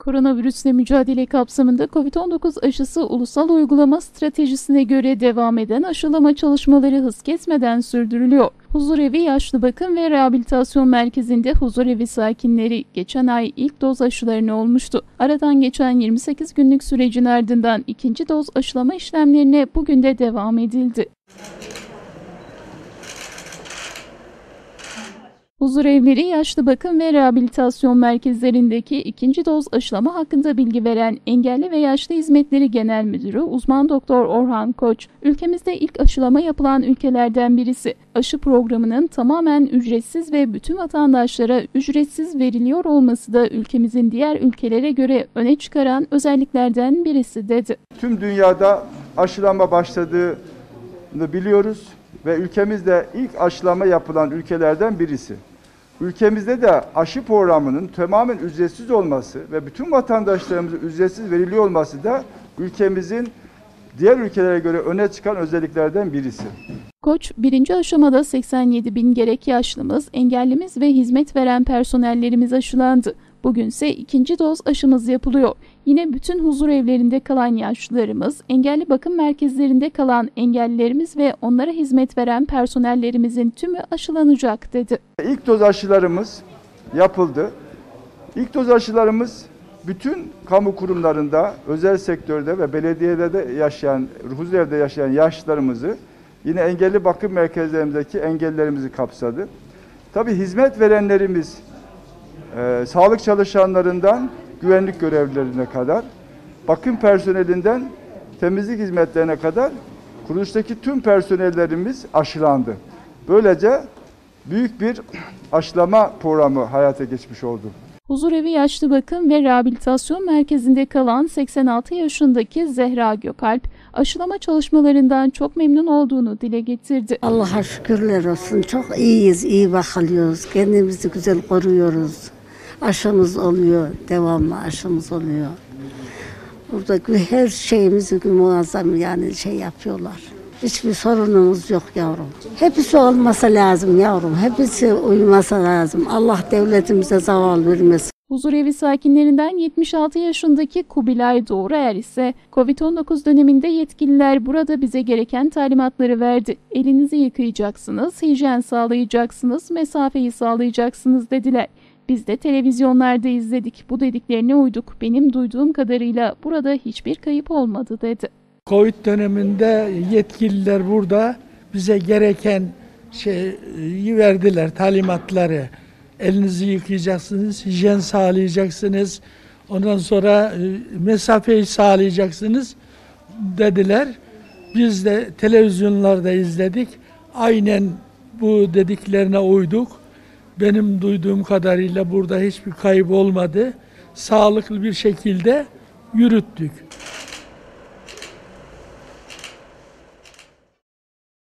Koronavirüsle mücadele kapsamında COVID-19 aşısı ulusal uygulama stratejisine göre devam eden aşılama çalışmaları hız kesmeden sürdürülüyor. Huzurevi Yaşlı Bakım ve Rehabilitasyon Merkezi'nde huzurevi sakinleri geçen ay ilk doz aşılarını olmuştu. Aradan geçen 28 günlük sürecin ardından ikinci doz aşılama işlemlerine bugün de devam edildi. Huzurevleri Yaşlı Bakım ve Rehabilitasyon Merkezlerindeki ikinci doz aşılama hakkında bilgi veren Engelli ve Yaşlı Hizmetleri Genel Müdürü uzman doktor Orhan Koç, ülkemizde ilk aşılama yapılan ülkelerden birisi. Aşı programının tamamen ücretsiz ve bütün vatandaşlara ücretsiz veriliyor olması da ülkemizin diğer ülkelere göre öne çıkaran özelliklerden birisi dedi. Tüm dünyada aşılama başladığını biliyoruz ve ülkemizde ilk aşılama yapılan ülkelerden birisi. Ülkemizde de aşı programının tamamen ücretsiz olması ve bütün vatandaşlarımıza ücretsiz veriliyor olması da ülkemizin diğer ülkelere göre öne çıkan özelliklerden birisi. Koç, birinci aşamada 87 bin gerek yaşlımız, engellimiz ve hizmet veren personellerimiz aşılandı. Bugünse ikinci doz aşımız yapılıyor. Yine bütün huzur evlerinde kalan yaşlılarımız, engelli bakım merkezlerinde kalan engellilerimiz ve onlara hizmet veren personellerimizin tümü aşılanacak dedi. İlk doz aşılarımız yapıldı. İlk doz aşılarımız bütün kamu kurumlarında, özel sektörde ve belediyelerde yaşayan, huzurevde yaşayan yaşlılarımızı yine engelli bakım merkezlerimizdeki engellerimizi kapsadı. Tabii hizmet verenlerimiz, e, sağlık çalışanlarından güvenlik görevlilerine kadar, bakım personelinden temizlik hizmetlerine kadar kuruluştaki tüm personellerimiz aşılandı. Böylece büyük bir aşılama programı hayata geçmiş oldu. Huzurevi Yaşlı Bakım ve Rehabilitasyon Merkezi'nde kalan 86 yaşındaki Zehra Gökalp, aşılama çalışmalarından çok memnun olduğunu dile getirdi. Allah'a şükürler olsun. Çok iyiyiz, iyi bakılıyoruz. Kendimizi güzel koruyoruz. Aşımız oluyor, devamlı aşımız oluyor. Burada her şeyimizi muazzam yani şey yapıyorlar. Hiçbir sorunumuz yok yavrum. Hepsi olmasa lazım yavrum. Hepsi uyması lazım. Allah devletimize zaval vermesin. Huzurevi sakinlerinden 76 yaşındaki Kubilay Doğruer ise COVID-19 döneminde yetkililer burada bize gereken talimatları verdi. Elinizi yıkayacaksınız, hijyen sağlayacaksınız, mesafeyi sağlayacaksınız dediler. Biz de televizyonlarda izledik. Bu dediklerine uyduk. Benim duyduğum kadarıyla burada hiçbir kayıp olmadı dedi. Covid döneminde yetkililer burada bize gereken şeyi verdiler, talimatları. Elinizi yıkayacaksınız, hijyen sağlayacaksınız, ondan sonra mesafeyi sağlayacaksınız dediler. Biz de televizyonlarda izledik. Aynen bu dediklerine uyduk. Benim duyduğum kadarıyla burada hiçbir kayıp olmadı. Sağlıklı bir şekilde yürüttük.